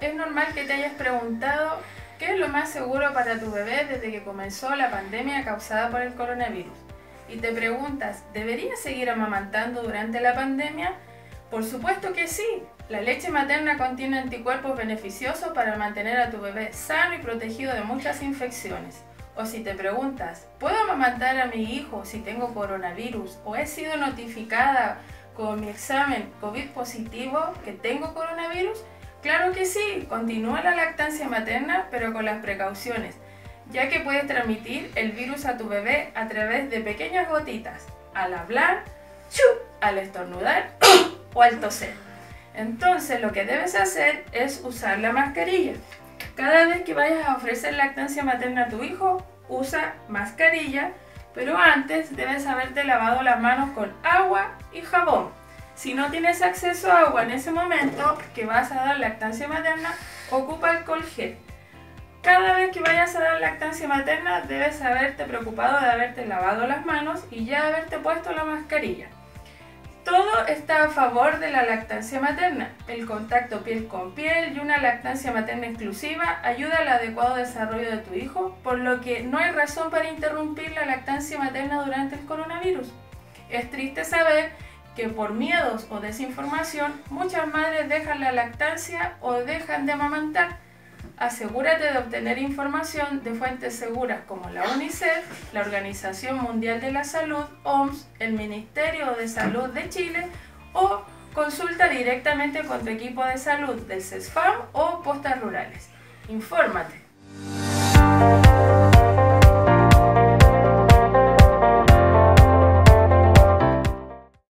es normal que te hayas preguntado qué es lo más seguro para tu bebé desde que comenzó la pandemia causada por el coronavirus. Y te preguntas, ¿deberías seguir amamantando durante la pandemia? Por supuesto que sí. La leche materna contiene anticuerpos beneficiosos para mantener a tu bebé sano y protegido de muchas infecciones. O si te preguntas, ¿puedo amamantar a mi hijo si tengo coronavirus o he sido notificada con mi examen COVID positivo que tengo coronavirus? Claro que sí, continúa la lactancia materna pero con las precauciones, ya que puedes transmitir el virus a tu bebé a través de pequeñas gotitas, al hablar, al estornudar o al toser. Entonces lo que debes hacer es usar la mascarilla. Cada vez que vayas a ofrecer lactancia materna a tu hijo, usa mascarilla, pero antes debes haberte lavado las manos con agua y jabón. Si no tienes acceso a agua en ese momento que vas a dar lactancia materna, ocupa alcohol gel. Cada vez que vayas a dar lactancia materna debes haberte preocupado de haberte lavado las manos y ya haberte puesto la mascarilla. Todo está a favor de la lactancia materna. El contacto piel con piel y una lactancia materna exclusiva ayuda al adecuado desarrollo de tu hijo, por lo que no hay razón para interrumpir la lactancia materna durante el coronavirus. Es triste saber que por miedos o desinformación muchas madres dejan la lactancia o dejan de amamantar. Asegúrate de obtener información de fuentes seguras como la UNICEF, la Organización Mundial de la Salud, OMS, el Ministerio de Salud de Chile o consulta directamente con tu equipo de salud del CESFAM o postas rurales. Infórmate.